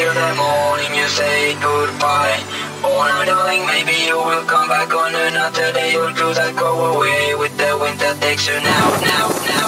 till the morning you say goodbye. Oh, now darling, maybe you will come back on another day or two that go away with the wind that takes you now, now, now.